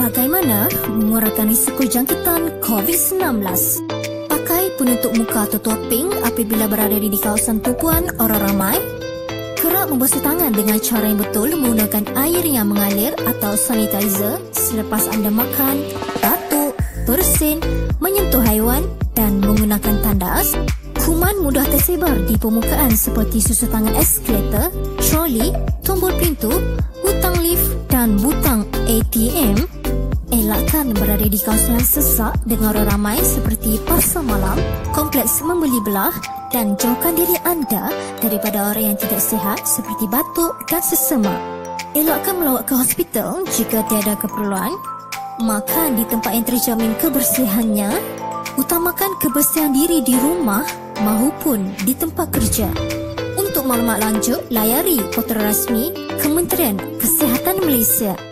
Bagaimana mengurangkan risiko jangkitan COVID-19? Pakai penutup muka atau topping apabila berada di kawasan tumpuan orang ramai. Kerap membasuh tangan dengan cara yang betul menggunakan air yang mengalir atau sanitizer selepas anda makan, batuk, bersin, menyentuh haiwan dan menggunakan tandas. Kuman mudah tersebar di permukaan seperti susu tangan eskalator, troli, tombol pintu, butang lift dan butang ATM Elakkan berada di kawasan sesak dengan orang ramai seperti pasar malam, kompleks membeli belah dan jauhkan diri anda daripada orang yang tidak sihat seperti batuk dan sesama. Elakkan melawat ke hospital jika tiada keperluan. Makan di tempat yang terjamin kebersihannya. Utamakan kebersihan diri di rumah maupun di tempat kerja. Untuk maklumat lanjut, layari portal rasmi Kementerian Kesihatan Malaysia.